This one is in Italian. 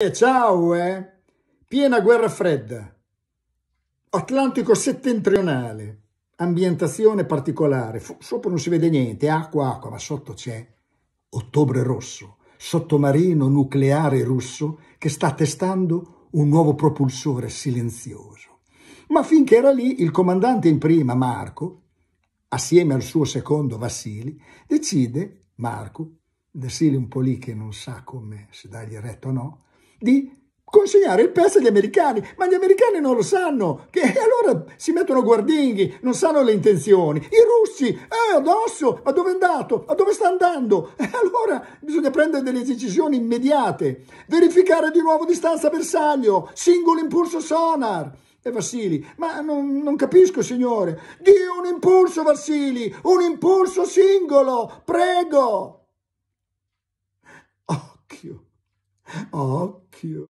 Eh, ciao, eh! Piena guerra fredda. Atlantico settentrionale. Ambientazione particolare. Fu sopra non si vede niente, acqua, acqua, ma sotto c'è Ottobre Rosso, sottomarino nucleare russo che sta testando un nuovo propulsore silenzioso. Ma finché era lì, il comandante in prima, Marco, assieme al suo secondo Vassili, decide, Marco, Vassili un po' lì che non sa come se dargli retto o no, di consegnare il pezzo agli americani, ma gli americani non lo sanno, che allora si mettono guardinghi, non sanno le intenzioni. I russi, eh, addosso, ma dove è andato? Ma dove sta andando? E allora bisogna prendere delle decisioni immediate, verificare di nuovo distanza bersaglio, singolo impulso sonar. E Vassili, ma non, non capisco signore, di un impulso Vassili, un impulso singolo, prego. Occhio, occhio. clear